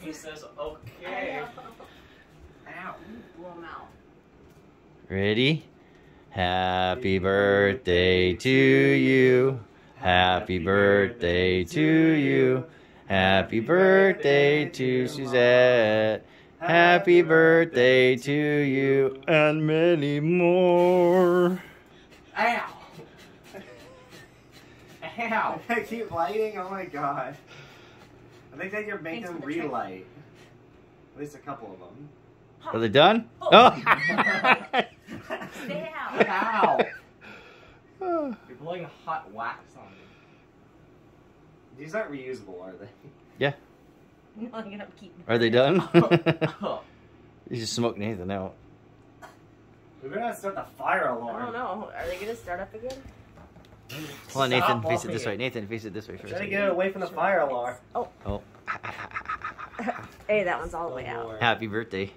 He says okay. Ow. Blow 'em out. Ready? Happy birthday to you. Happy birthday to you. Happy birthday to Suzette. Happy birthday to you and many more. Ow! Ow! I keep lighting. Oh my god. I think that you're making Thanks them the relight. At least a couple of them. Are they done? Oh. Oh. Stay out. Ow! You're blowing hot wax on me. These aren't reusable, are they? Yeah. No, I'm gonna keep. Are they done? Oh. you just smoked Nathan out. We better not start the fire alarm. I don't know. Are they gonna start up again? Hold on, Stop Nathan. Face it this way. Nathan, face it this way first. Try to get it away from the fire alarm. Oh. Hey, that one's all the way out. Happy birthday.